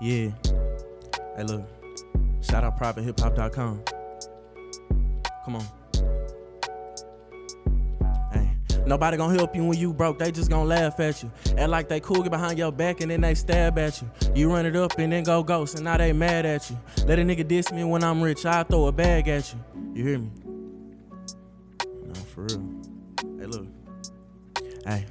Yeah. Hey, look. Shout out privatehiphop.com. Come on. Hey. Nobody gonna help you when you broke, they just gonna laugh at you. Act like they cool, get behind your back and then they stab at you. You run it up and then go ghost, and now they mad at you. Let a nigga diss me when I'm rich, I throw a bag at you. You hear me? No, for real. Hey, look. Hey,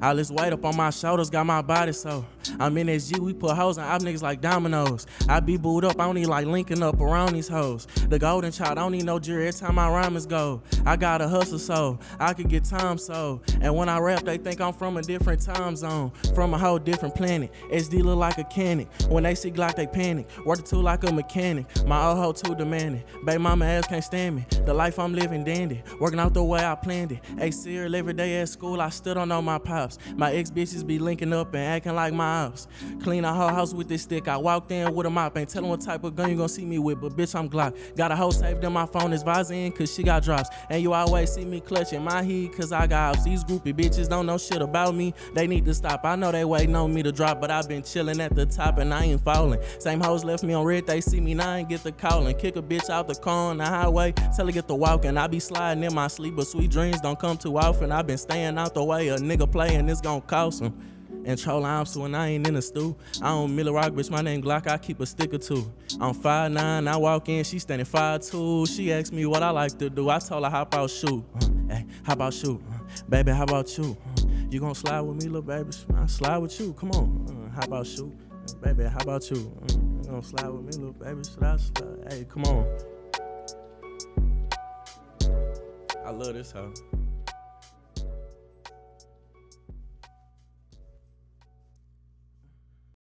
all this weight up on my shoulders got my body so. I'm in SG, we put hoes on op niggas like dominoes. I be booed up, I don't need like linking up around these hoes. The golden child, I don't need no jury every time my rhyme is go. I got a hustle so I could get time so. And when I rap, they think I'm from a different time zone, from a whole different planet. SD look like a cannon. When they see Gloxk, they panic. Work the tool like a mechanic. My old hoe too demanding. Baby mama ass can't stand me. The life I'm living dandy. Working out the way I planned it. Hey, Cyril, every day at school, I still don't know my pops. My ex bitches be linking up and acting like my ops. Clean a whole house with this stick. I walked in with a mop. Ain't tellin' what type of gun you gonna see me with, but bitch, I'm Glock. Got a hoe saved in my phone, it's Vazin, cause she got drops. And you always see me clutching my heat, cause I got ops. These groupie bitches don't know shit about me. They need to stop. I know they waiting on me to drop, but I've been chillin' at the top and I ain't falling. Same hoes left me on red, they see me now and get the calling. Kick a bitch out the car on the highway, tell her get the walking. I be sliding in my sleep, but sweet dreams don't come too often. I've been staying out the way, a nigga playing, it's gon' cost him. And troll I'm so when I ain't in the stew. I don't Miller Rock, bitch. My name Gloxk. I keep a stick or two. I'm 5'9", I walk in, she standing five 5'2". She asked me what I like to do. I told her how about shoot. Hey, how about shoot? Baby, how about you? You gonna slide with me, little baby? I slide with you. Come on. Uh, how about shoot? Baby, how about you? Uh, you gonna slide with me, little baby? Should I slide? Hey, come on. I love this hoe.